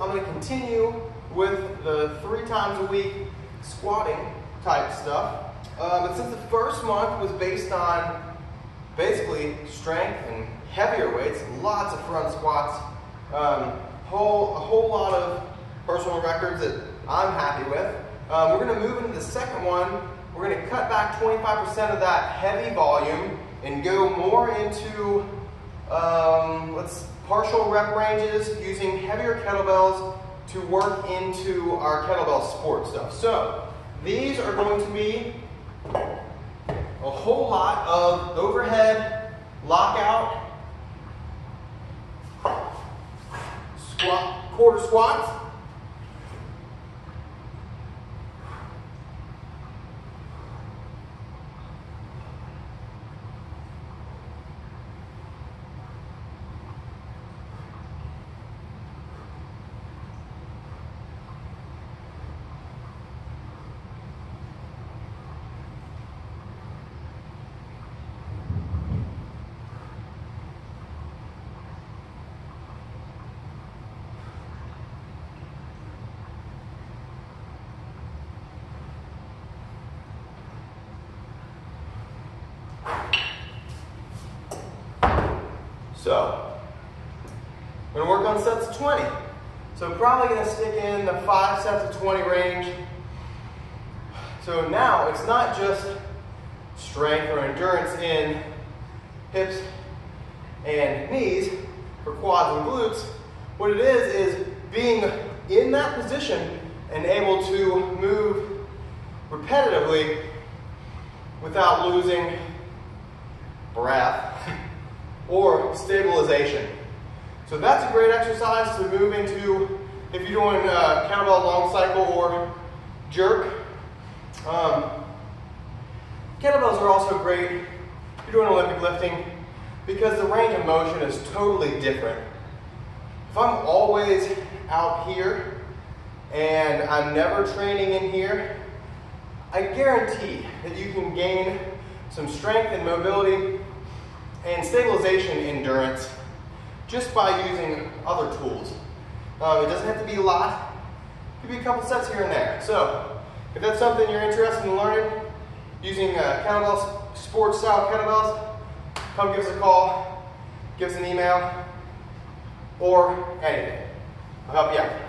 I'm going to continue with the three times a week squatting type stuff. Uh, but since the first month was based on basically strength and heavier weights, lots of front squats, um, whole, a whole lot of personal records that I'm happy with. Um, we're going to move into the second one. We're going to cut back 25% of that heavy volume and go more into um, let's partial rep ranges using heavier kettlebells to work into our kettlebell sport stuff. So these are going to be a whole lot of overhead lockout, squat, quarter squats, So, I'm gonna work on sets of 20. So I'm probably gonna stick in the five sets of 20 range. So now it's not just strength or endurance in hips and knees for quads and glutes. What it is, is being in that position and able to move repetitively without losing breath or stabilization. So that's a great exercise to move into if you're doing uh, kettlebell long cycle or jerk. Um, kettlebells are also great if you're doing Olympic lifting because the range of motion is totally different. If I'm always out here and I'm never training in here, I guarantee that you can gain some strength and mobility and stabilization endurance just by using other tools. Um, it doesn't have to be a lot. It could be a couple sets here and there. So if that's something you're interested in learning, using uh, kettlebells, sports style kettlebells, come give us a call, give us an email, or anything. I'll help you out.